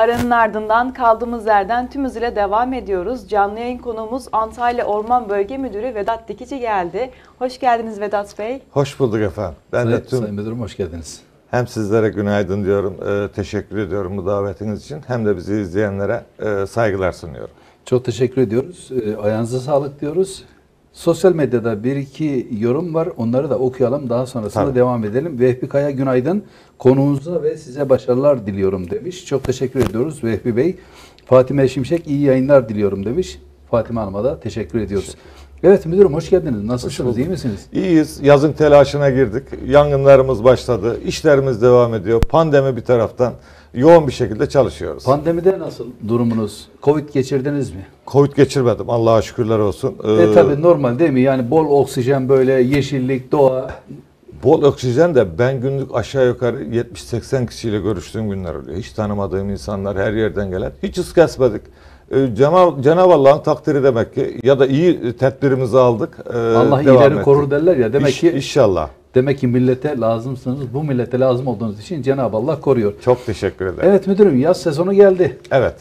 Aranın ardından kaldığımız yerden tüm hızıyla devam ediyoruz. Canlı yayın konuğumuz Antalya Orman Bölge Müdürü Vedat Dikici geldi. Hoş geldiniz Vedat Bey. Hoş bulduk efendim. Ben Sayın, de tüm Sayın Müdürüm hoş geldiniz. hem sizlere günaydın diyorum, e, teşekkür ediyorum bu davetiniz için. Hem de bizi izleyenlere e, saygılar sunuyorum. Çok teşekkür ediyoruz. E, ayağınıza sağlık diyoruz. Sosyal medyada bir iki yorum var. Onları da okuyalım. Daha sonrasında Tabii. devam edelim. Vehbi Kaya günaydın. Konuğunuza ve size başarılar diliyorum demiş. Çok teşekkür ediyoruz Vehbi Bey. Fatime Şimşek iyi yayınlar diliyorum demiş. Fatime Hanım'a da teşekkür ediyoruz. Evet müdürüm hoş geldiniz. Nasılsınız? iyi misiniz? İyiyiz. Yazın telaşına girdik. Yangınlarımız başladı. İşlerimiz devam ediyor. Pandemi bir taraftan yoğun bir şekilde çalışıyoruz. Pandemide nasıl durumunuz? Covid geçirdiniz mi? Covid geçirmedim. Allah'a şükürler olsun. E Ee, tabi normal değil mi? Yani bol oksijen böyle yeşillik, doğa. Bol oksijen de ben günlük aşağı yukarı 70-80 kişiyle görüştüğüm günler oluyor. Hiç tanımadığım insanlar her yerden gelen. Hiç hız kesmedik. Ee, Cenab- Cenab-ı Allah'ın takdiri demek ki ya da iyi tedbirimizi aldık. Ee, Allah devam iyileri ettik. korur derler ya. Demek İş- ki İnşallah. demek ki millete lazımsınız. Bu millete lazım olduğunuz için Cenab-ı Allah koruyor. Çok teşekkür ederim. Evet müdürüm yaz sezonu geldi. Evet.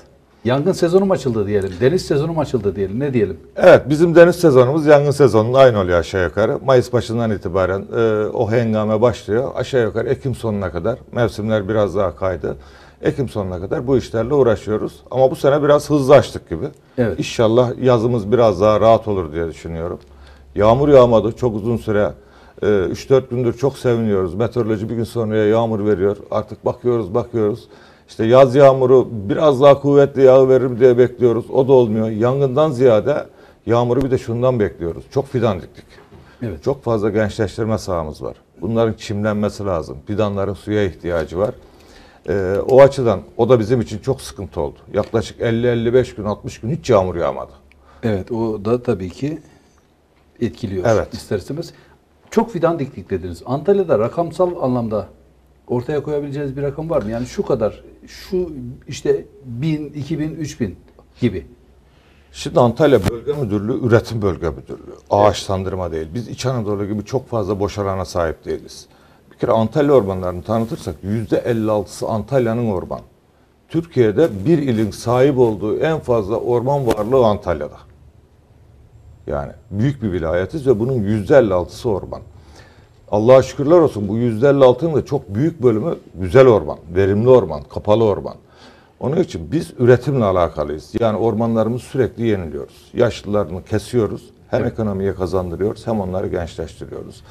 Yangın sezonu mu açıldı diyelim? Deniz sezonu mu açıldı diyelim? Ne diyelim? Evet bizim deniz sezonumuz yangın sezonunun aynı oluyor aşağı yukarı. Mayıs başından itibaren e, o hengame başlıyor. Aşağı yukarı Ekim sonuna kadar mevsimler biraz daha kaydı. Ekim sonuna kadar bu işlerle uğraşıyoruz. Ama bu sene biraz hızlı açtık gibi. Evet. İnşallah yazımız biraz daha rahat olur diye düşünüyorum. Yağmur yağmadı çok uzun süre. e, 3-4 gündür çok seviniyoruz. Meteoroloji bir gün sonraya yağmur veriyor. Artık bakıyoruz bakıyoruz. İşte yaz yağmuru biraz daha kuvvetli yağ verir diye bekliyoruz. O da olmuyor. Yangından ziyade yağmuru bir de şundan bekliyoruz. Çok fidan diktik. Evet. Çok fazla gençleştirme sahamız var. Bunların çimlenmesi lazım. Fidanların suya ihtiyacı var. Ee, o açıdan o da bizim için çok sıkıntı oldu. Yaklaşık 50-55 gün, 60 gün hiç yağmur yağmadı. Evet o da tabii ki etkiliyor. Evet. İster istemez. Çok fidan diktik dediniz. Antalya'da rakamsal anlamda ortaya koyabileceğiniz bir rakam var mı? Yani şu kadar, şu işte 1000, 2000, 3000 gibi. Şimdi Antalya Bölge Müdürlüğü üretim bölge müdürlüğü. Ağaçlandırma değil. Biz İç Anadolu gibi çok fazla boş alana sahip değiliz. Bir kere Antalya ormanlarını tanıtırsak %56'sı Antalya'nın orman. Türkiye'de bir ilin sahip olduğu en fazla orman varlığı Antalya'da. Yani büyük bir vilayetiz ve bunun %56'sı orman. Allah'a şükürler olsun bu %56'nın da çok büyük bölümü güzel orman, verimli orman, kapalı orman. Onun için biz üretimle alakalıyız. Yani ormanlarımızı sürekli yeniliyoruz. Yaşlılarını kesiyoruz. Hem ekonomiye kazandırıyoruz hem onları gençleştiriyoruz.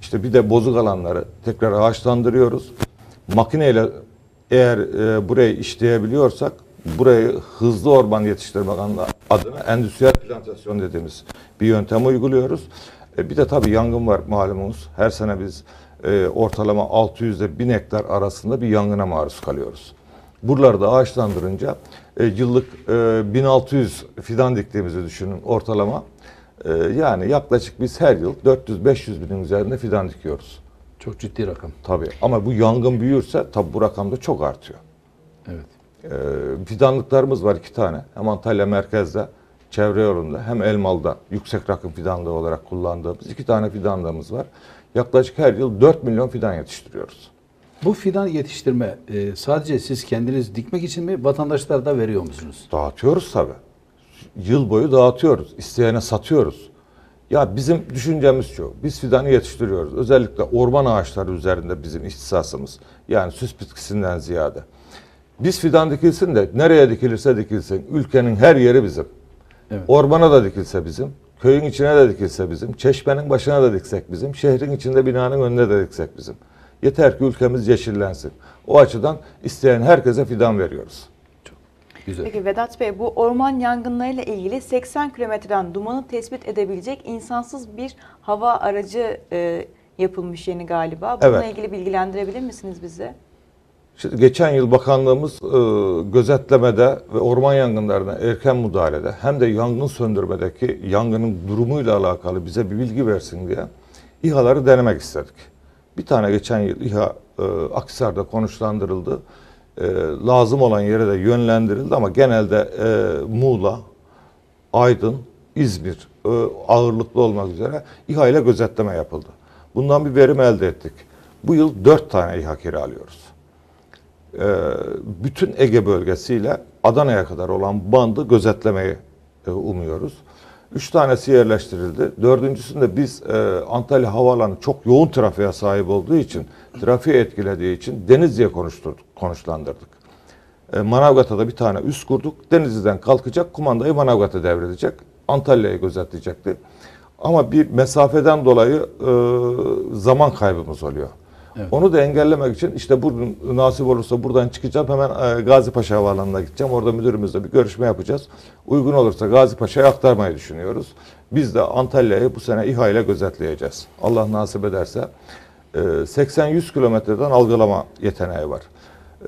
İşte bir de bozuk alanları tekrar ağaçlandırıyoruz. Makineyle eğer e, burayı işleyebiliyorsak burayı hızlı orman yetiştirmek adına endüstriyel plantasyon dediğimiz bir yöntem uyguluyoruz. E, bir de tabii yangın var malumunuz. Her sene biz e, ortalama 600 ile 1000 hektar arasında bir yangına maruz kalıyoruz. Buraları da ağaçlandırınca e, yıllık e, 1600 fidan diktiğimizi düşünün ortalama. E, yani yaklaşık biz her yıl 400-500 binin üzerinde fidan dikiyoruz. Çok ciddi rakam. Tabii ama bu yangın büyürse tabii bu rakam da çok artıyor. Evet. E, fidanlıklarımız var iki tane. Hem Antalya merkezde çevre yolunda hem Elmalı'da yüksek rakım fidanlığı olarak kullandığımız iki tane fidanlığımız var. Yaklaşık her yıl 4 milyon fidan yetiştiriyoruz. Bu fidan yetiştirme e, sadece siz kendiniz dikmek için mi vatandaşlara da veriyor musunuz? Dağıtıyoruz tabii. Yıl boyu dağıtıyoruz. İsteyene satıyoruz. Ya bizim düşüncemiz şu. Biz fidanı yetiştiriyoruz. Özellikle orman ağaçları üzerinde bizim ihtisasımız. Yani süs bitkisinden ziyade. Biz fidan dikilsin de nereye dikilirse dikilsin. Ülkenin her yeri bizim. Evet. Ormana da dikilse bizim. Köyün içine de dikilse bizim. Çeşmenin başına da diksek bizim. Şehrin içinde binanın önüne de diksek bizim. Yeter ki ülkemiz yeşillensin. O açıdan isteyen herkese fidan veriyoruz. Güzel. Peki Vedat Bey bu orman yangınlarıyla ilgili 80 kilometreden dumanı tespit edebilecek insansız bir hava aracı e, yapılmış yeni galiba. Bununla Evet. ilgili bilgilendirebilir misiniz bizi? Geçen yıl bakanlığımız e, gözetlemede ve orman yangınlarına erken müdahalede hem de yangın söndürmedeki yangının durumuyla alakalı bize bir bilgi versin diye İHA'ları denemek istedik. Bir tane geçen yıl İHA e, Akhisar'da konuşlandırıldı. E, lazım olan yere de yönlendirildi ama genelde Muğla, Aydın, İzmir ağırlıklı olmak üzere İHA ile gözetleme yapıldı. Bundan bir verim elde ettik. Bu yıl dört tane İHA kiralıyoruz. E, bütün Ege bölgesiyle Adana'ya kadar olan bandı gözetlemeyi e, umuyoruz. Üç tanesi yerleştirildi. Dördüncüsünde biz e, Antalya Havaalanı çok yoğun trafiğe sahip olduğu için, trafiği etkilediği için Denizli'ye konuşlandırdık. E, Manavgat'a da bir tane üst kurduk. Denizli'den kalkacak, kumandayı Manavgat'a devredecek. Antalya'yı gözetleyecekti. Ama bir mesafeden dolayı e, zaman kaybımız oluyor. Evet. Onu da engellemek için işte bugün nasip olursa buradan çıkacağım hemen e, Gazi Paşa Havaalanı'na gideceğim. Orada müdürümüzle bir görüşme yapacağız. Uygun olursa Gazi Paşa'ya aktarmayı düşünüyoruz. Biz de Antalya'yı bu sene İHA ile gözetleyeceğiz. Allah nasip ederse. E, 80-100 kilometreden algılama yeteneği var.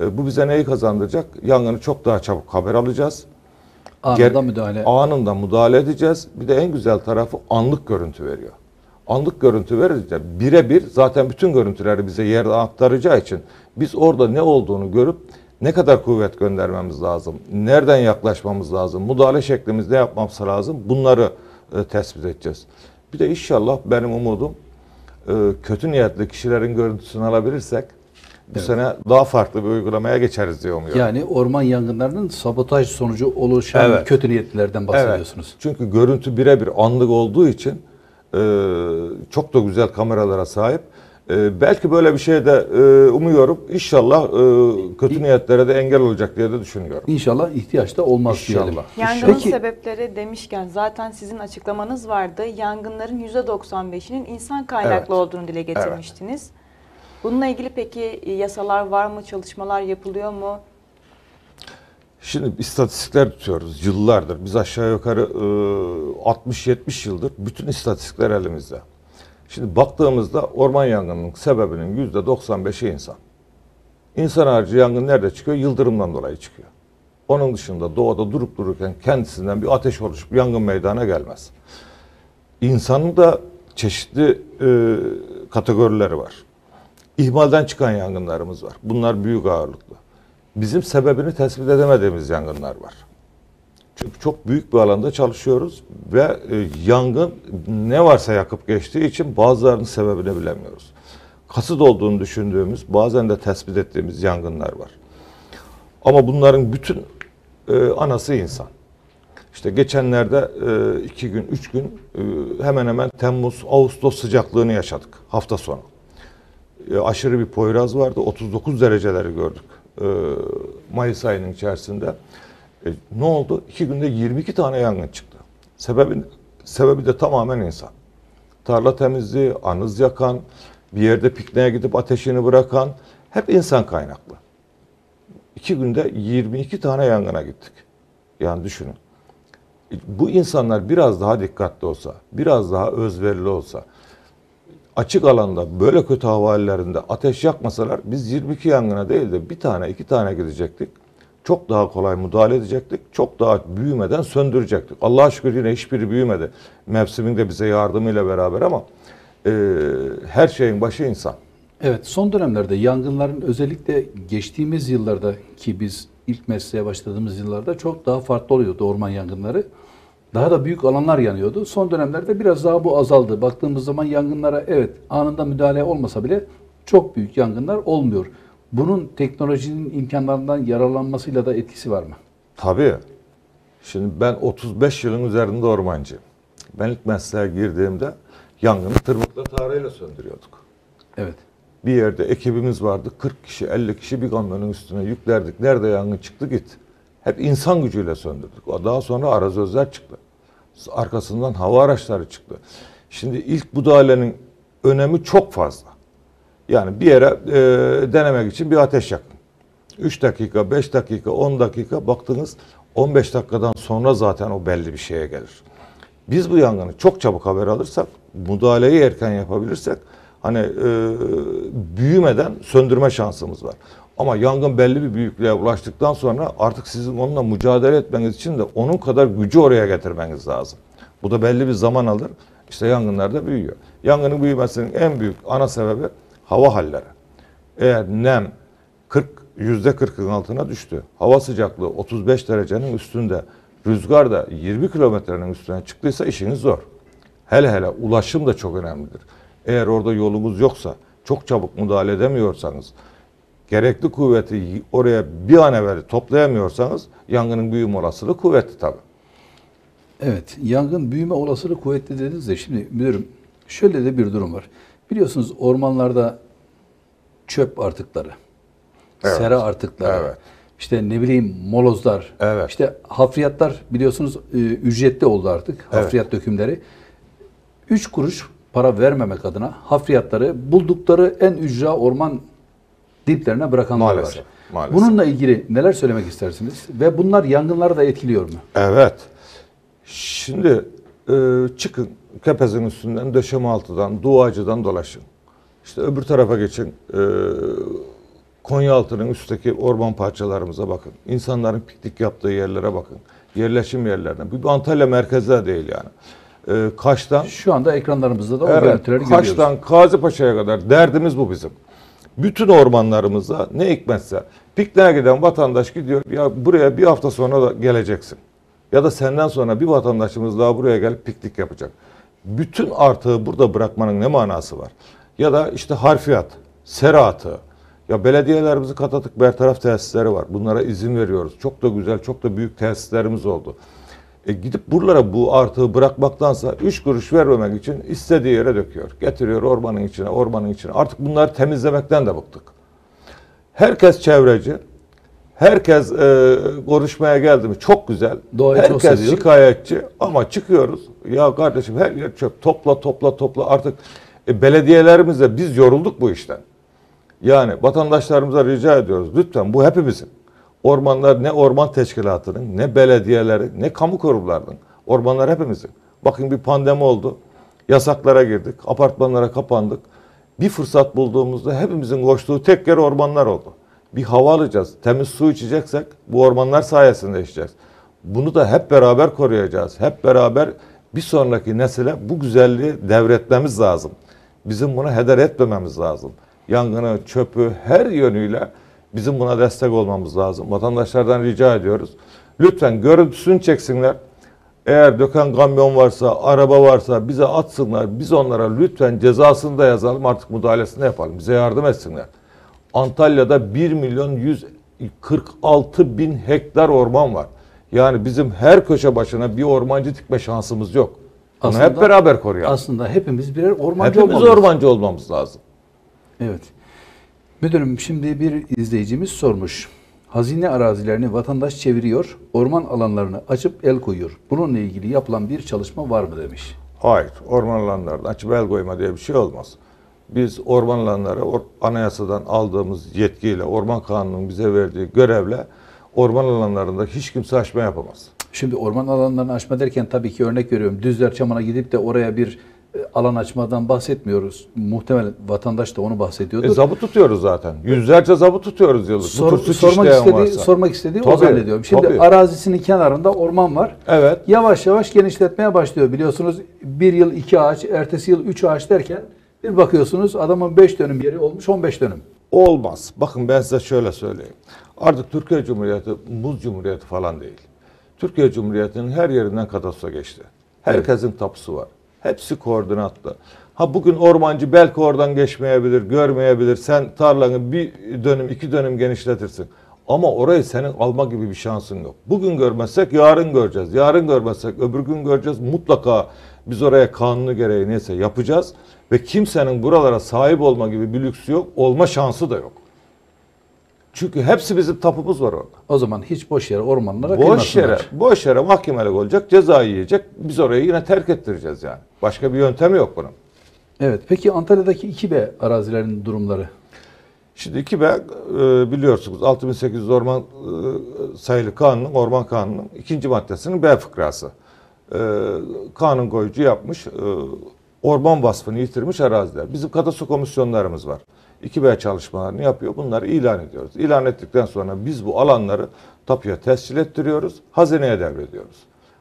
E, bu bize neyi kazandıracak? Yangını çok daha çabuk haber alacağız. Anında Ger- müdahale. Anında müdahale edeceğiz. Bir de en güzel tarafı anlık görüntü veriyor. Anlık görüntü verince birebir zaten bütün görüntüleri bize yerde aktaracağı için biz orada ne olduğunu görüp ne kadar kuvvet göndermemiz lazım, nereden yaklaşmamız lazım, müdahale şeklimiz ne yapmamız lazım bunları e, tespit edeceğiz. Bir de inşallah benim umudum e, kötü niyetli kişilerin görüntüsünü alabilirsek bu Evet. sene daha farklı bir uygulamaya geçeriz diye umuyorum. Yani orman yangınlarının sabotaj sonucu oluşan Evet. kötü niyetlilerden bahsediyorsunuz. Evet. Çünkü görüntü birebir anlık olduğu için e, çok da güzel kameralara sahip. E, belki böyle bir şey de e, umuyorum. İnşallah e, kötü niyetlere de engel olacak diye de düşünüyorum. İnşallah ihtiyaç da olmaz diyelim. İnşallah. Yangının Peki- sebepleri demişken zaten sizin açıklamanız vardı. Yangınların %95'inin insan kaynaklı Evet. olduğunu dile getirmiştiniz. Bununla ilgili peki e, yasalar var mı? Çalışmalar yapılıyor mu? Şimdi istatistikler tutuyoruz yıllardır. Biz aşağı yukarı e, 60-70 yıldır bütün istatistikler elimizde. Şimdi baktığımızda orman yangınının sebebinin %95'i insan. İnsan harici yangın nerede çıkıyor? Yıldırımdan dolayı çıkıyor. Onun dışında doğada durup dururken kendisinden bir ateş oluşup yangın meydana gelmez. İnsanın da çeşitli e, kategorileri var. İhmalden çıkan yangınlarımız var. Bunlar büyük ağırlıklı. Bizim sebebini tespit edemediğimiz yangınlar var. Çünkü çok büyük bir alanda çalışıyoruz ve e, yangın ne varsa yakıp geçtiği için bazılarının sebebini bilemiyoruz. Kasıt olduğunu düşündüğümüz, bazen de tespit ettiğimiz yangınlar var. Ama bunların bütün e, anası insan. İşte geçenlerde e, iki gün, üç gün e, hemen hemen Temmuz, Ağustos sıcaklığını yaşadık hafta sonu. E, aşırı bir poyraz vardı. 39 dereceleri gördük Mayıs ayının içerisinde. E, ne oldu? İki günde 22 tane yangın çıktı. Sebebi, sebebi de tamamen insan. Tarla temizliği, anız yakan, bir yerde pikniğe gidip ateşini bırakan hep insan kaynaklı. İki günde 22 tane yangına gittik. Yani düşünün. E, Bu insanlar biraz daha dikkatli olsa, biraz daha özverili olsa, açık alanda böyle kötü hava ateş yakmasalar biz 22 yangına değil de bir tane iki tane gidecektik. Çok daha kolay müdahale edecektik. Çok daha büyümeden söndürecektik. Allah'a şükür yine hiçbiri büyümedi. Mevsimin de bize yardımıyla beraber ama e, her şeyin başı insan. Evet, son dönemlerde yangınların özellikle geçtiğimiz yıllarda ki biz ilk mesleğe başladığımız yıllarda çok daha farklı oluyordu orman yangınları. Daha da büyük alanlar yanıyordu. Son dönemlerde biraz daha bu azaldı. Baktığımız zaman yangınlara evet anında müdahale olmasa bile çok büyük yangınlar olmuyor. Bunun teknolojinin imkanlarından yararlanmasıyla da etkisi var mı? Tabii. Şimdi ben 35 yılın üzerinde ormancıyım. Ben ilk mesleğe girdiğimde yangını tırmıkla tarayla söndürüyorduk. Evet. Bir yerde ekibimiz vardı. 40 kişi, 50 kişi bir kamyonun üstüne yüklerdik. Nerede yangın çıktı git. Hep insan gücüyle söndürdük. Daha sonra arazözler çıktı. Arkasından hava araçları çıktı. Şimdi ilk müdahalenin önemi çok fazla. Yani bir yere e, denemek için bir ateş yakın. 3 dakika, 5 dakika, 10 dakika baktınız 15 dakikadan sonra zaten o belli bir şeye gelir. Biz bu yangını çok çabuk haber alırsak, müdahaleyi erken yapabilirsek hani e, büyümeden söndürme şansımız var. Ama yangın belli bir büyüklüğe ulaştıktan sonra artık sizin onunla mücadele etmeniz için de onun kadar gücü oraya getirmeniz lazım. Bu da belli bir zaman alır. İşte yangınlar da büyüyor. Yangının büyümesinin en büyük ana sebebi hava halleri. Eğer nem 40 yüzde 40'ın altına düştü. Hava sıcaklığı 35 derecenin üstünde. Rüzgar da 20 kilometrenin üstüne çıktıysa işiniz zor. Hele hele ulaşım da çok önemlidir. Eğer orada yolunuz yoksa, çok çabuk müdahale edemiyorsanız, gerekli kuvveti oraya bir an evvel toplayamıyorsanız yangının büyüme olasılığı kuvvetli tabii. Evet, yangın büyüme olasılığı kuvvetli dediniz de şimdi müdürüm şöyle de bir durum var. Biliyorsunuz ormanlarda çöp artıkları, Evet. sera artıkları, Evet. işte ne bileyim molozlar, Evet. işte hafriyatlar biliyorsunuz e, ücretli oldu artık Evet. hafriyat dökümleri. Üç kuruş para vermemek adına hafriyatları buldukları en ücra orman diplerine bırakanlar Maalesef, var. maalesef. Bununla ilgili neler söylemek istersiniz? Ve bunlar yangınları da etkiliyor mu? Evet. Şimdi e, çıkın Kepez'in üstünden, Döşeme altıdan, Duacı'dan dolaşın. İşte öbür tarafa geçin. E, Konyaaltı'nın üstteki orman parçalarımıza bakın. İnsanların piknik yaptığı yerlere bakın. Yerleşim yerlerine. Bu Antalya merkezde değil yani. E, Kaş'tan Şu anda ekranlarımızda da o Evet, görüntüleri görüyoruz. Kaş'tan Gazipaşa'ya kadar derdimiz bu bizim. Bütün ormanlarımızda ne hikmetse pikniğe giden vatandaş gidiyor ya buraya bir hafta sonra da geleceksin. Ya da senden sonra bir vatandaşımız daha buraya gelip piknik yapacak. Bütün artığı burada bırakmanın ne manası var? Ya da işte harfiyat, sera atığı. Ya belediyelerimizin kat atık bertaraf tesisleri var. Bunlara izin veriyoruz. Çok da güzel, çok da büyük tesislerimiz oldu. E gidip buralara bu artığı bırakmaktansa üç kuruş vermemek için istediği yere döküyor. Getiriyor ormanın içine, ormanın içine. Artık bunları temizlemekten de bıktık. Herkes çevreci. Herkes e, konuşmaya geldi mi çok güzel. Doğayı çok Herkes seviyor. şikayetçi ama çıkıyoruz. Ya kardeşim her yer çöp. Topla topla topla. Artık e, belediyelerimiz de biz yorulduk bu işten. Yani vatandaşlarımıza rica ediyoruz. Lütfen bu hepimizin. Ormanlar ne orman teşkilatının, ne belediyelerin, ne kamu kurumlarının. Ormanlar hepimizin. Bakın bir pandemi oldu. Yasaklara girdik. Apartmanlara kapandık. Bir fırsat bulduğumuzda hepimizin koştuğu tek yer ormanlar oldu. Bir hava alacağız. Temiz su içeceksek bu ormanlar sayesinde içeceğiz. Bunu da hep beraber koruyacağız. Hep beraber bir sonraki nesile bu güzelliği devretmemiz lazım. Bizim bunu heder etmememiz lazım. Yangını, çöpü her yönüyle bizim buna destek olmamız lazım. Vatandaşlardan rica ediyoruz. Lütfen görüntüsünü çeksinler. Eğer döken kamyon varsa, araba varsa bize atsınlar. Biz onlara lütfen cezasını da yazalım artık müdahalesini yapalım. Bize yardım etsinler. Antalya'da 1 milyon 146 bin hektar orman var. Yani bizim her köşe başına bir ormancı dikme şansımız yok. Bunu hep Aslında- beraber koruyalım. Aslında hepimiz birer ormancı Hepimiz olmalıyız. ormancı olmamız lazım. Evet. Müdürüm şimdi bir izleyicimiz sormuş. Hazine arazilerini vatandaş çeviriyor, orman alanlarını açıp el koyuyor. Bununla ilgili yapılan bir çalışma var mı demiş. Hayır, orman alanlarında açıp el koyma diye bir şey olmaz. Biz orman alanları or- anayasadan aldığımız yetkiyle, orman kanunun bize verdiği görevle orman alanlarında hiç kimse aşma yapamaz. Şimdi orman alanlarını açma derken tabii ki örnek veriyorum. Düzler Çamana gidip de oraya bir alan açmadan bahsetmiyoruz. Muhtemelen vatandaş da onu E, bahsediyordur. zabıt tutuyoruz zaten. Yüzlerce zabıt tutuyoruz yıllık. Sor- sormak istediği, varsa. sormak istediği o Tabii, zannediyorum. Şimdi tabii. arazisinin kenarında orman var. Evet. Yavaş yavaş genişletmeye başlıyor. Biliyorsunuz bir yıl iki ağaç, ertesi yıl üç ağaç derken bir bakıyorsunuz adamın beş dönüm yeri olmuş 15 dönüm. Olmaz. Bakın ben size şöyle söyleyeyim. Artık Türkiye Cumhuriyeti muz cumhuriyeti falan değil. Türkiye Cumhuriyeti'nin her yerinden kadastro geçti. Herkesin tapusu var. Hepsi koordinatlı. Ha bugün ormancı belki oradan geçmeyebilir, görmeyebilir. Sen tarlanı bir dönüm, iki dönüm genişletirsin. Ama orayı senin alma gibi bir şansın yok. Bugün görmezsek yarın göreceğiz. Yarın görmezsek öbür gün göreceğiz. Mutlaka biz oraya kanunu gereği neyse yapacağız. Ve kimsenin buralara sahip olma gibi bir lüksü yok. Olma şansı da yok. Çünkü hepsi bizim tapumuz var orada. O zaman hiç boş yere ormanlara Boş yere, kıymasınlar. boş yere mahkemelik olacak, ceza yiyecek. Biz orayı yine terk ettireceğiz yani. Başka bir yöntemi yok bunun. Evet. Peki Antalya'daki 2B arazilerinin durumları? Şimdi 2B e, biliyorsunuz 6800 Orman e, sayılı kanunun, Orman Kanunu'nun ikinci maddesinin B fıkrası. E, kanun koyucu yapmış, orman vasfını yitirmiş araziler. Bizim katasu komisyonlarımız var. 2B çalışmalarını yapıyor. Bunları ilan ediyoruz. İlan ettikten sonra biz bu alanları tapuya tescil ettiriyoruz. Hazineye devrediyoruz.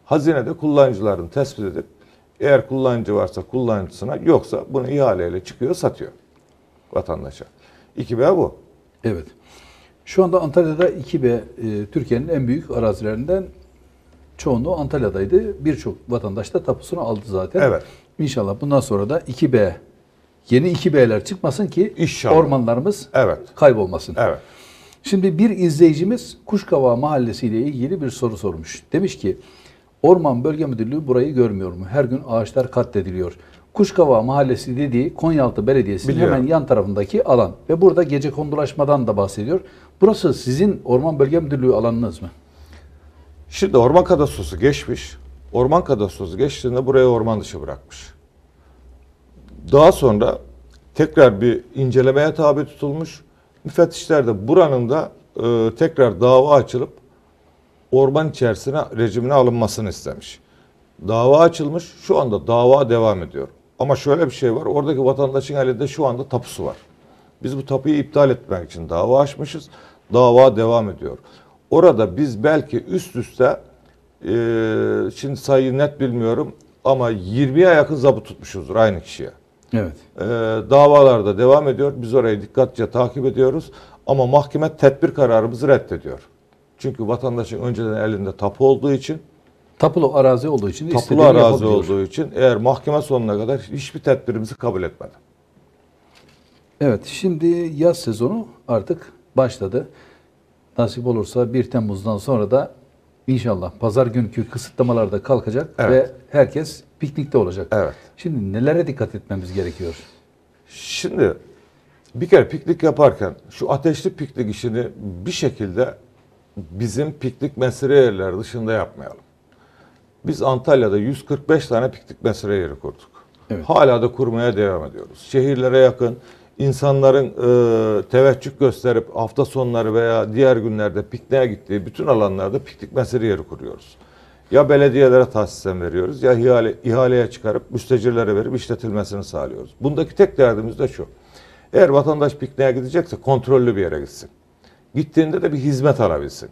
Hazinede kullanıcılarını tespit edip eğer kullanıcı varsa kullanıcısına yoksa bunu ihaleyle çıkıyor satıyor vatandaşa. 2B bu. Evet. Şu anda Antalya'da 2B e, Türkiye'nin en büyük arazilerinden çoğunluğu Antalya'daydı. Birçok vatandaş da tapusunu aldı zaten. Evet. İnşallah bundan sonra da 2B Yeni 2B'ler çıkmasın ki İnşallah. ormanlarımız Evet. kaybolmasın. Evet. Şimdi bir izleyicimiz Kuşkavağı Mahallesi ile ilgili bir soru sormuş. Demiş ki Orman Bölge Müdürlüğü burayı görmüyor mu? Her gün ağaçlar katlediliyor. Kuşkavağı Mahallesi dediği Konyaaltı Belediyesi'nin Biliyorum. hemen yan tarafındaki alan. Ve burada gece kondulaşmadan da bahsediyor. Burası sizin Orman Bölge Müdürlüğü alanınız mı? Şimdi orman kadastrosu geçmiş. Orman kadastrosu geçtiğinde buraya orman dışı bırakmış. Daha sonra tekrar bir incelemeye tabi tutulmuş. Müfettişler de buranın da e, tekrar dava açılıp orman içerisine rejimine alınmasını istemiş. Dava açılmış. Şu anda dava devam ediyor. Ama şöyle bir şey var. Oradaki vatandaşın elinde şu anda tapusu var. Biz bu tapuyu iptal etmek için dava açmışız. Dava devam ediyor. Orada biz belki üst üste e, şimdi sayıyı net bilmiyorum ama 20'ye yakın zabıt tutmuşuzdur aynı kişiye. Evet. E, davalar da devam ediyor. Biz orayı dikkatlice takip ediyoruz. Ama mahkeme tedbir kararımızı reddediyor. Çünkü vatandaşın önceden elinde tapu olduğu için, Tapulu arazi olduğu için tapulu arazi olduğu için eğer mahkeme sonuna kadar hiçbir tedbirimizi kabul etmedi. Evet, şimdi yaz sezonu artık başladı. Nasip olursa 1 Temmuz'dan sonra da inşallah pazar günkü kısıtlamalar da kalkacak Evet. ve herkes piknikte olacak. Evet. Şimdi nelere dikkat etmemiz gerekiyor? Şimdi bir kere piknik yaparken şu ateşli piknik işini bir şekilde bizim piknik mesire yerleri dışında yapmayalım. Biz Antalya'da 145 tane piknik mesire yeri kurduk. Evet. Hala da kurmaya devam ediyoruz. Şehirlere yakın insanların e, teveccüh gösterip hafta sonları veya diğer günlerde pikniğe gittiği bütün alanlarda piknik mesire yeri kuruyoruz. Ya belediyelere tahsisen veriyoruz ya ihale, ihaleye çıkarıp müstecirlere verip işletilmesini sağlıyoruz. Bundaki tek derdimiz de şu. Eğer vatandaş pikniğe gidecekse kontrollü bir yere gitsin. Gittiğinde de bir hizmet alabilsin.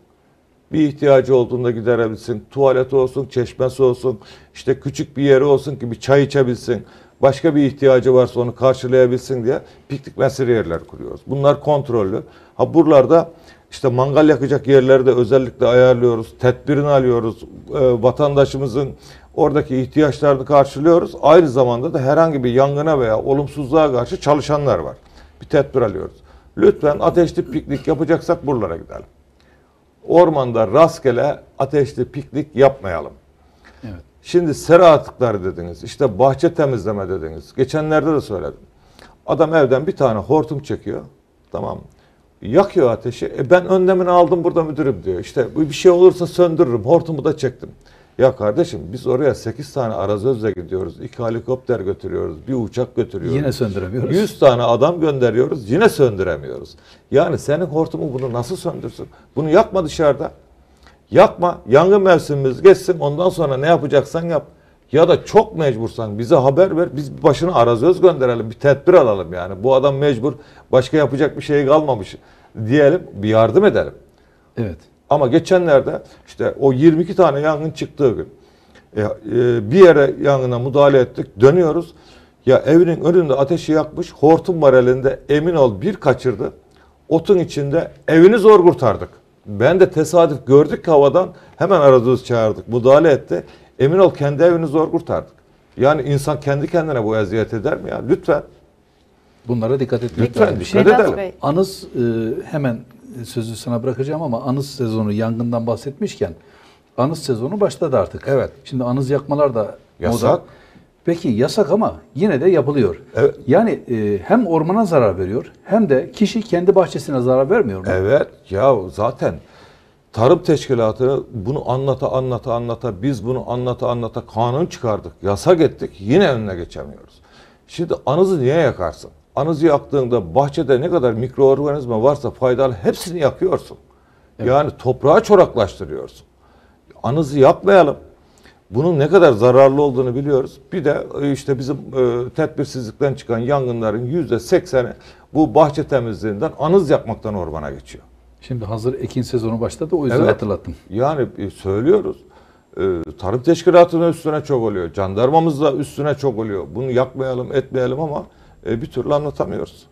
Bir ihtiyacı olduğunda giderebilsin. Tuvaleti olsun, çeşmesi olsun, işte küçük bir yeri olsun ki bir çay içebilsin. Başka bir ihtiyacı varsa onu karşılayabilsin diye piknik mesire yerler kuruyoruz. Bunlar kontrollü. Ha buralarda işte mangal yakacak yerleri de özellikle ayarlıyoruz. Tedbirini alıyoruz. Ee, vatandaşımızın oradaki ihtiyaçlarını karşılıyoruz. Aynı zamanda da herhangi bir yangına veya olumsuzluğa karşı çalışanlar var. Bir tedbir alıyoruz. Lütfen ateşli piknik yapacaksak buralara gidelim. Ormanda rastgele ateşli piknik yapmayalım. Evet. Şimdi sera atıkları dediniz, işte bahçe temizleme dediniz. Geçenlerde de söyledim. Adam evden bir tane hortum çekiyor. Tamam? Yakıyor ateşi. E ben önlemini aldım burada müdürüm diyor. İşte bir şey olursa söndürürüm. Hortumu da çektim. Ya kardeşim biz oraya 8 tane arazözle gidiyoruz. 2 helikopter götürüyoruz. Bir uçak götürüyoruz. Yine söndüremiyoruz. 100 tane adam gönderiyoruz. Yine söndüremiyoruz. Yani senin hortumu bunu nasıl söndürsün? Bunu yakma dışarıda. Yakma. Yangın mevsimimiz geçsin. Ondan sonra ne yapacaksan yap. Ya da çok mecbursan bize haber ver. Biz başına arazöz gönderelim. Bir tedbir alalım yani. Bu adam mecbur. Başka yapacak bir şey kalmamış diyelim. Bir yardım edelim. Evet. Ama geçenlerde işte o 22 tane yangın çıktığı gün e, e, bir yere yangına müdahale ettik. Dönüyoruz. Ya evinin önünde ateşi yakmış. Hortum var elinde. Emin ol bir kaçırdı. Otun içinde evini zor kurtardık. Ben de tesadüf gördük ki havadan hemen aradığımız çağırdık. Müdahale etti. Emin ol kendi evini zor kurtardık. Yani insan kendi kendine bu eziyet eder mi ya? Lütfen. Bunlara dikkat etmek Lütfen lazım. dikkat edelim. Bey, Anız e, hemen sözü sana bırakacağım ama anız sezonu yangından bahsetmişken anız sezonu başladı artık. Evet. Şimdi anız yakmalar da Yasak. moda. Peki yasak ama yine de yapılıyor. Evet. Yani e, hem ormana zarar veriyor hem de kişi kendi bahçesine zarar vermiyor mu? Evet ya zaten tarım teşkilatı bunu anlata anlata anlata biz bunu anlata anlata kanun çıkardık. Yasak ettik yine önüne geçemiyoruz. Şimdi anızı niye yakarsın? Anızı yaktığında bahçede ne kadar mikroorganizma varsa faydalı hepsini yakıyorsun. Yani toprağı çoraklaştırıyorsun. Anızı yapmayalım. Bunun ne kadar zararlı olduğunu biliyoruz. Bir de e, işte bizim e, tedbirsizlikten çıkan yangınların yüzde sekseni bu bahçe temizliğinden anız yakmaktan ormana geçiyor. Şimdi hazır ekin sezonu başladı o yüzden Evet. hatırlattım. Yani e, söylüyoruz. E, tarım teşkilatının üstüne çok oluyor. Jandarmamız da üstüne çok oluyor. Bunu yakmayalım, etmeyelim ama e, bir türlü anlatamıyoruz.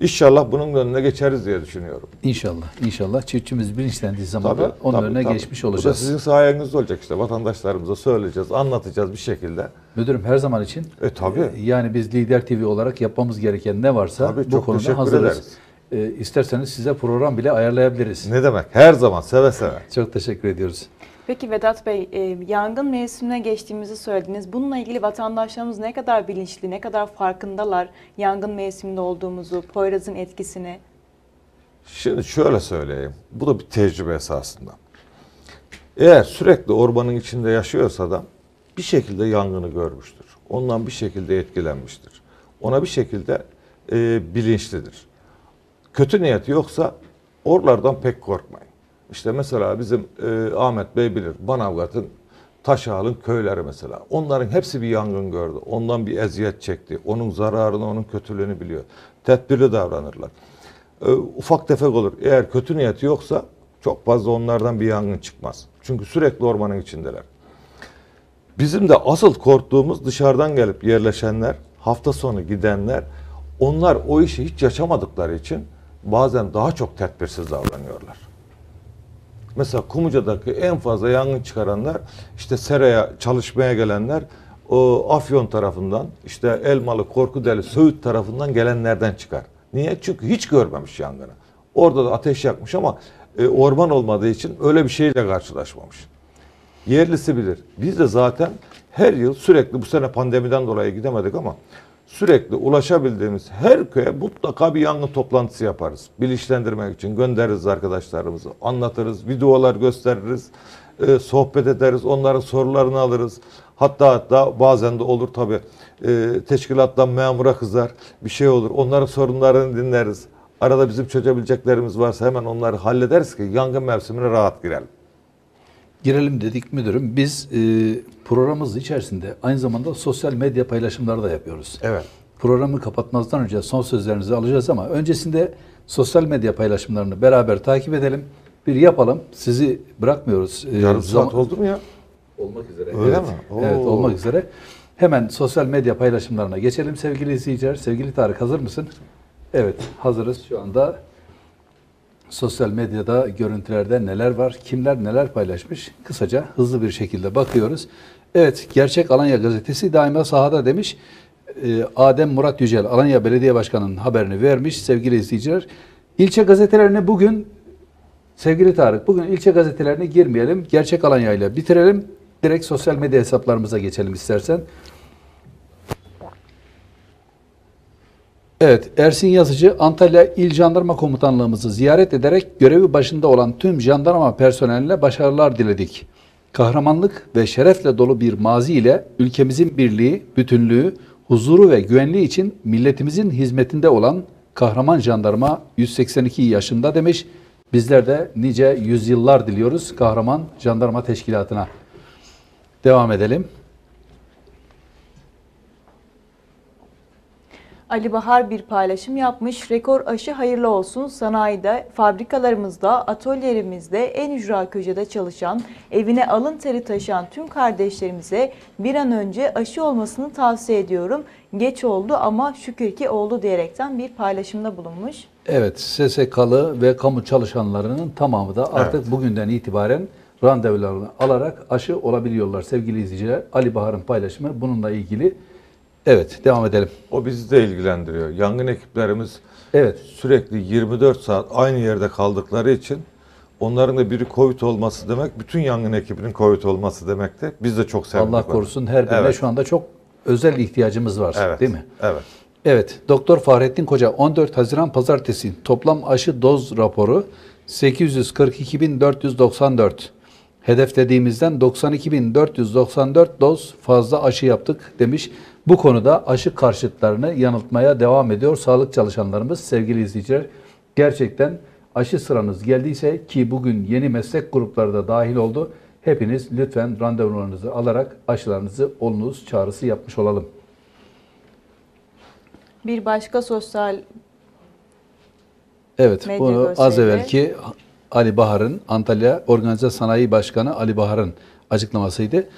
İnşallah bunun önüne geçeriz diye düşünüyorum. İnşallah, inşallah çiftçimiz bilinçlendiği zaman da onun tabii, önüne tabii. geçmiş Bu da olacağız. sizin sayenizde olacak işte. Vatandaşlarımıza söyleyeceğiz, anlatacağız bir şekilde. Müdürüm her zaman için E, tabii. yani biz Lider TV olarak yapmamız gereken ne varsa Tabii, bu konuda hazırız. ederiz. E, isterseniz size program bile ayarlayabiliriz. Ne demek? Her zaman seve seve. Çok teşekkür ediyoruz. Peki Vedat Bey, e, yangın mevsimine geçtiğimizi söylediniz. Bununla ilgili vatandaşlarımız ne kadar bilinçli, ne kadar farkındalar yangın mevsiminde olduğumuzu, Poyraz'ın etkisini? Şimdi şöyle söyleyeyim. Bu da bir tecrübe esasında. Eğer sürekli ormanın içinde yaşıyorsa da bir şekilde yangını görmüştür. Ondan bir şekilde etkilenmiştir. Ona bir şekilde e, bilinçlidir. Kötü niyeti yoksa oralardan pek korkmayın. İşte mesela bizim e, Ahmet Bey bilir. Banavgat'ın Taşağıl'ın köyleri mesela. Onların hepsi bir yangın gördü. Ondan bir eziyet çekti. Onun zararını, onun kötülüğünü biliyor. Tedbirli davranırlar. E, ufak tefek olur. Eğer kötü niyeti yoksa çok fazla onlardan bir yangın çıkmaz. Çünkü sürekli ormanın içindeler. Bizim de asıl korktuğumuz dışarıdan gelip yerleşenler, hafta sonu gidenler, onlar o işi hiç yaşamadıkları için bazen daha çok tedbirsiz davranıyorlar. Mesela Kumluca'daki en fazla yangın çıkaranlar işte Seraya çalışmaya gelenler o Afyon tarafından işte Elmalı, Korkudeli, Söğüt tarafından gelenlerden çıkar. Niye? Çünkü hiç görmemiş yangını. Orada da ateş yakmış ama e, orman olmadığı için öyle bir şeyle karşılaşmamış. Yerlisi bilir. Biz de zaten her yıl sürekli bu sene pandemiden dolayı gidemedik ama sürekli ulaşabildiğimiz her köye mutlaka bir yangın toplantısı yaparız. Bilinçlendirmek için göndeririz arkadaşlarımızı. Anlatırız, videolar gösteririz, e, sohbet ederiz, onların sorularını alırız. Hatta hatta bazen de olur tabii e, teşkilattan memura kızar, bir şey olur. Onların sorunlarını dinleriz. Arada bizim çözebileceklerimiz varsa hemen onları hallederiz ki yangın mevsimine rahat girelim. Girelim dedik müdürüm. Biz e, programımız içerisinde aynı zamanda sosyal medya paylaşımları da yapıyoruz. Evet. Programı kapatmazdan önce son sözlerinizi alacağız ama öncesinde sosyal medya paylaşımlarını beraber takip edelim. Bir yapalım. Sizi bırakmıyoruz. E, Yarım zaman- saat oldu mu ya? Olmak üzere. Öyle evet. mi? Evet Oo. olmak üzere. Hemen sosyal medya paylaşımlarına geçelim sevgili izleyiciler. Sevgili Tarık hazır mısın? Evet hazırız şu anda. Sosyal medyada görüntülerde neler var, kimler neler paylaşmış kısaca hızlı bir şekilde bakıyoruz. Evet Gerçek Alanya Gazetesi daima sahada demiş. Ee, Adem Murat Yücel Alanya Belediye Başkanı'nın haberini vermiş sevgili izleyiciler. İlçe gazetelerine bugün Sevgili Tarık, bugün ilçe gazetelerine girmeyelim. Gerçek Alanya ile bitirelim. Direkt sosyal medya hesaplarımıza geçelim istersen. Evet, Ersin Yazıcı Antalya İl Jandarma Komutanlığımızı ziyaret ederek görevi başında olan tüm jandarma personeline başarılar diledik. Kahramanlık ve şerefle dolu bir mazi ile ülkemizin birliği, bütünlüğü, huzuru ve güvenliği için milletimizin hizmetinde olan kahraman jandarma 182 yaşında demiş. Bizler de nice yüzyıllar diliyoruz kahraman jandarma teşkilatına. Devam edelim. Ali Bahar bir paylaşım yapmış. Rekor aşı hayırlı olsun. Sanayide, fabrikalarımızda, atölyelerimizde, en ücra köşede çalışan, evine alın teri taşıyan tüm kardeşlerimize bir an önce aşı olmasını tavsiye ediyorum. Geç oldu ama şükür ki oldu diyerekten bir paylaşımda bulunmuş. Evet, SSK'lı ve kamu çalışanlarının tamamı da artık bugünden itibaren randevularını alarak aşı olabiliyorlar sevgili izleyiciler. Ali Bahar'ın paylaşımı bununla ilgili. Evet, devam edelim. O bizi de ilgilendiriyor. Yangın ekiplerimiz Evet, sürekli 24 saat aynı yerde kaldıkları için onların da biri Covid olması demek, bütün yangın ekibinin Covid olması demekti. Biz de çok sevindik. Allah korusun her birine Evet. şu anda çok özel ihtiyacımız var Evet. değil mi? Evet. Evet, Doktor Fahrettin Koca 14 Haziran Pazartesi toplam aşı doz raporu 842.494. Hedeflediğimizden 92.494 doz fazla aşı yaptık demiş. Bu konuda aşı karşıtlarını yanıltmaya devam ediyor sağlık çalışanlarımız sevgili izleyiciler. Gerçekten aşı sıranız geldiyse ki bugün yeni meslek grupları da dahil oldu. Hepiniz lütfen randevularınızı alarak aşılarınızı olunuz çağrısı yapmış olalım. Bir başka sosyal Evet, Medya bunu az gösterdi. evvelki Ali Bahar'ın, Antalya Organize Sanayi Başkanı Ali Bahar'ın açıklamasıydı.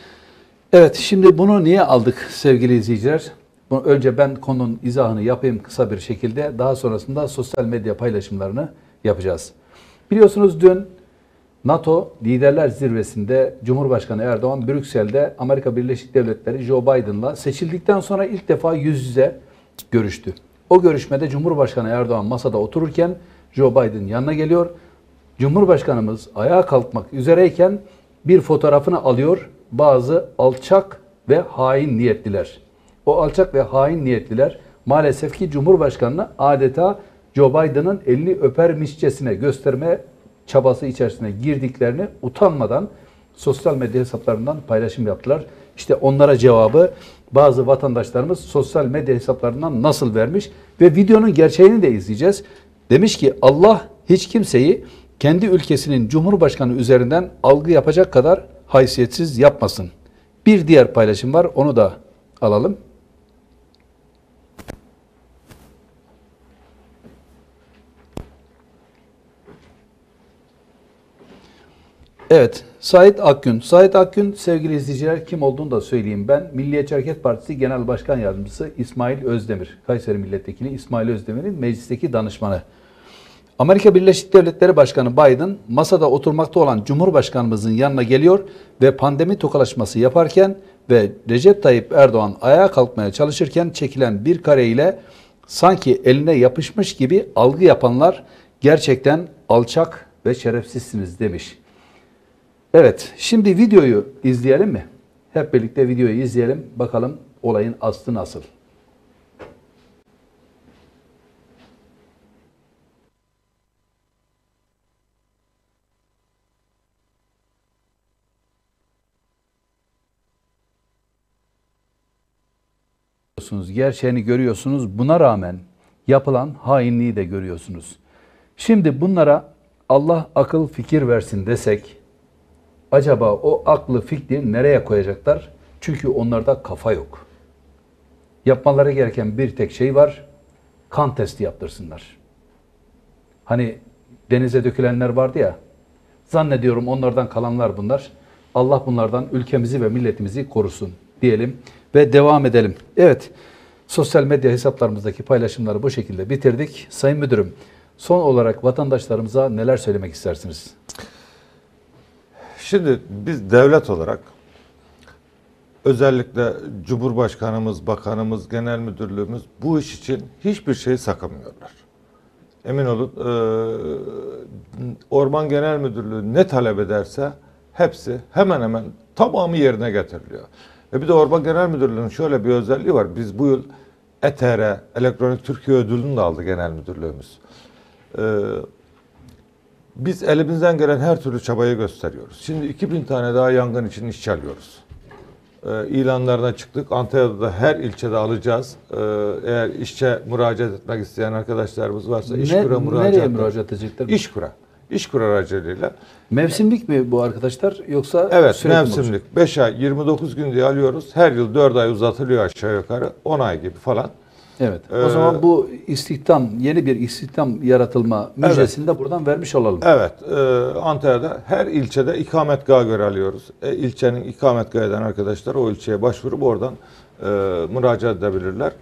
Evet, şimdi bunu niye aldık sevgili izleyiciler? Bunu önce ben konunun izahını yapayım kısa bir şekilde. Daha sonrasında sosyal medya paylaşımlarını yapacağız. Biliyorsunuz dün NATO Liderler Zirvesi'nde Cumhurbaşkanı Erdoğan Brüksel'de Amerika Birleşik Devletleri Joe Biden'la seçildikten sonra ilk defa yüz yüze görüştü. O görüşmede Cumhurbaşkanı Erdoğan masada otururken Joe Biden yanına geliyor. Cumhurbaşkanımız ayağa kalkmak üzereyken bir fotoğrafını alıyor. Bazı alçak ve hain niyetliler. O alçak ve hain niyetliler maalesef ki Cumhurbaşkanı'nı adeta Joe Biden'ın elini öpermişçesine gösterme çabası içerisine girdiklerini utanmadan sosyal medya hesaplarından paylaşım yaptılar. İşte onlara cevabı bazı vatandaşlarımız sosyal medya hesaplarından nasıl vermiş ve videonun gerçeğini de izleyeceğiz. Demiş ki Allah hiç kimseyi kendi ülkesinin cumhurbaşkanı üzerinden algı yapacak kadar haysiyetsiz yapmasın. Bir diğer paylaşım var onu da alalım. Evet, Sait Akgün. Sait Akgün sevgili izleyiciler kim olduğunu da söyleyeyim ben. Milliyetçi Hareket Partisi Genel Başkan Yardımcısı İsmail Özdemir. Kayseri Milletvekili İsmail Özdemir'in meclisteki danışmanı. Amerika Birleşik Devletleri Başkanı Biden masada oturmakta olan Cumhurbaşkanımızın yanına geliyor ve pandemi tokalaşması yaparken ve Recep Tayyip Erdoğan ayağa kalkmaya çalışırken çekilen bir kare ile sanki eline yapışmış gibi algı yapanlar gerçekten alçak ve şerefsizsiniz demiş. Evet, şimdi videoyu izleyelim mi? Hep birlikte videoyu izleyelim. Bakalım olayın aslı nasıl? Görüyorsunuz, gerçeğini görüyorsunuz. Buna rağmen yapılan hainliği de görüyorsunuz. Şimdi bunlara Allah akıl fikir versin desek, acaba o aklı fikri nereye koyacaklar? Çünkü onlarda kafa yok. Yapmaları gereken bir tek şey var, kan testi yaptırsınlar. Hani denize dökülenler vardı ya, zannediyorum onlardan kalanlar bunlar. Allah bunlardan ülkemizi ve milletimizi korusun diyelim ve devam edelim. Evet, sosyal medya hesaplarımızdaki paylaşımları bu şekilde bitirdik. Sayın Müdürüm, son olarak vatandaşlarımıza neler söylemek istersiniz? Şimdi biz devlet olarak özellikle Cumhurbaşkanımız, Bakanımız, Genel Müdürlüğümüz bu iş için hiçbir şey sakınmıyorlar. Emin olun e, Orman Genel Müdürlüğü ne talep ederse hepsi hemen hemen tamamı yerine getiriliyor. Ve bir de Orman Genel Müdürlüğü'nün şöyle bir özelliği var. Biz bu yıl ETR, Elektronik Türkiye Ödülünü de aldı Genel Müdürlüğümüz. Ee, biz elimizden gelen her türlü çabayı gösteriyoruz. Şimdi 2000 tane daha yangın için işçi alıyoruz. Ee, ilanlarına çıktık. Antalya'da da her ilçede alacağız. Ee, eğer işçe müracaat etmek isteyen arkadaşlarımız varsa İşkur'a müracaat nereye müracaat edecekler? İşkur'a. İşkur aracılığıyla. Mevsimlik mi bu arkadaşlar yoksa Evet sürekli mi olacak? mevsimlik. 5 ay 29 gün diye alıyoruz. Her yıl 4 ay uzatılıyor aşağı yukarı. 10 ay gibi falan. Evet. o Ee, zaman bu istihdam, yeni bir istihdam yaratılma müjdesini de buradan vermiş olalım. Evet, e, Antalya'da her ilçede ikametgah göre alıyoruz. E, ilçenin ikametgah eden arkadaşlar o ilçeye başvurup oradan e, müracaat edebilirler.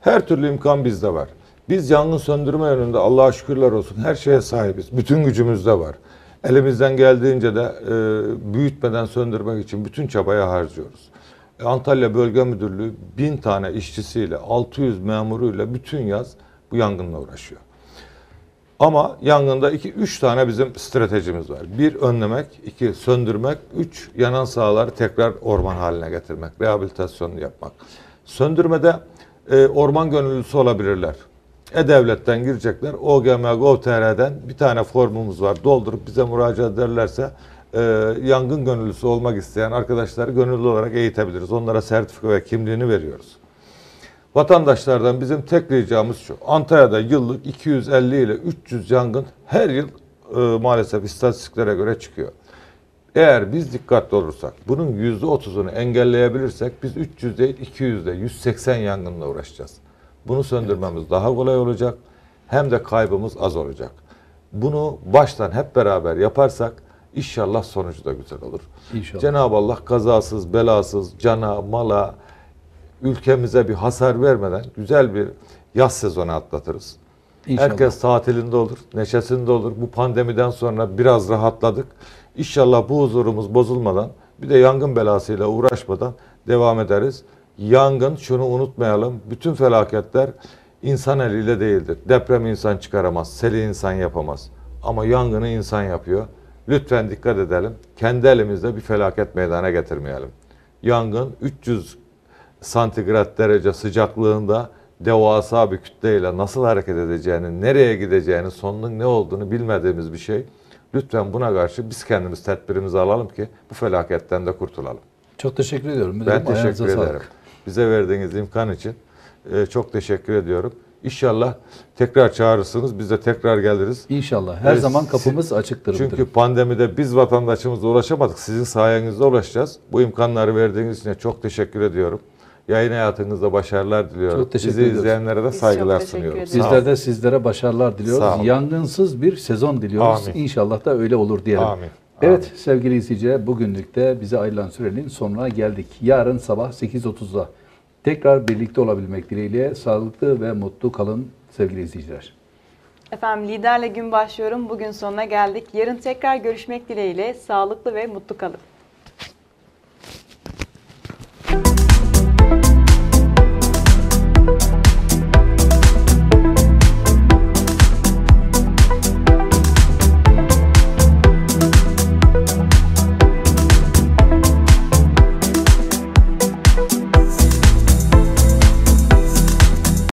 Her türlü imkan bizde var. Biz yangın söndürme yönünde Allah'a şükürler olsun her şeye sahibiz. Bütün gücümüz de var. Elimizden geldiğince de e, büyütmeden söndürmek için bütün çabaya harcıyoruz. E, Antalya Bölge Müdürlüğü bin tane işçisiyle, 600 memuruyla bütün yaz bu yangınla uğraşıyor. Ama yangında iki, üç tane bizim stratejimiz var. Bir önlemek, iki söndürmek, üç yanan sahaları tekrar orman haline getirmek, rehabilitasyonunu yapmak. Söndürmede e, orman gönüllüsü olabilirler. E-Devlet'ten girecekler. OGM.gov.tr'den bir tane formumuz var. Doldurup bize müracaat ederlerse e, yangın gönüllüsü olmak isteyen arkadaşları gönüllü olarak eğitebiliriz. Onlara sertifika ve kimliğini veriyoruz. Vatandaşlardan bizim tek ricamız şu. Antalya'da yıllık 250 ile 300 yangın her yıl e, maalesef istatistiklere göre çıkıyor. Eğer biz dikkatli olursak, bunun %30'unu engelleyebilirsek biz 300 değil 200 de 180 yangınla uğraşacağız. Bunu söndürmemiz daha kolay olacak. Hem de kaybımız az olacak. Bunu baştan hep beraber yaparsak inşallah sonucu da güzel olur. İnşallah. Cenab-ı Allah kazasız, belasız, cana, mala, ülkemize bir hasar vermeden güzel bir yaz sezonu atlatırız. İnşallah. Herkes tatilinde olur, neşesinde olur. Bu pandemiden sonra biraz rahatladık. İnşallah bu huzurumuz bozulmadan bir de yangın belasıyla uğraşmadan devam ederiz. Yangın şunu unutmayalım. Bütün felaketler insan eliyle değildir. Depremi insan çıkaramaz, seli insan yapamaz. Ama yangını insan yapıyor. Lütfen dikkat edelim. Kendi elimizde bir felaket meydana getirmeyelim. Yangın 300 santigrat derece sıcaklığında devasa bir kütleyle nasıl hareket edeceğini, nereye gideceğini, sonunun ne olduğunu bilmediğimiz bir şey. Lütfen buna karşı biz kendimiz tedbirimizi alalım ki bu felaketten de kurtulalım. Çok teşekkür ediyorum. Müdürüm. Ben teşekkür ederim. sağlık. Bize verdiğiniz imkan için e, çok teşekkür ediyorum. İnşallah tekrar çağırırsınız, biz de tekrar geliriz. İnşallah. Her Evet, zaman kapımız açıktır. Çünkü pandemide biz vatandaşımızla ulaşamadık. Sizin sayenizde ulaşacağız. Bu imkanları verdiğiniz için çok teşekkür ediyorum. Yayın hayatınızda başarılar diliyorum. Çok teşekkür Bizi ediyoruz. izleyenlere de Biz saygılar olun. Bizler de sizlere başarılar diliyoruz. Yangınsız bir sezon diliyoruz. Amin. İnşallah da öyle olur diyelim. Amin. Evet sevgili izleyiciler bugünlük de bize ayrılan sürenin sonuna geldik. Yarın sabah 8.30'da tekrar birlikte olabilmek dileğiyle sağlıklı ve mutlu kalın sevgili izleyiciler. Efendim liderle gün başlıyorum. Bugün sonuna geldik. Yarın tekrar görüşmek dileğiyle sağlıklı ve mutlu kalın.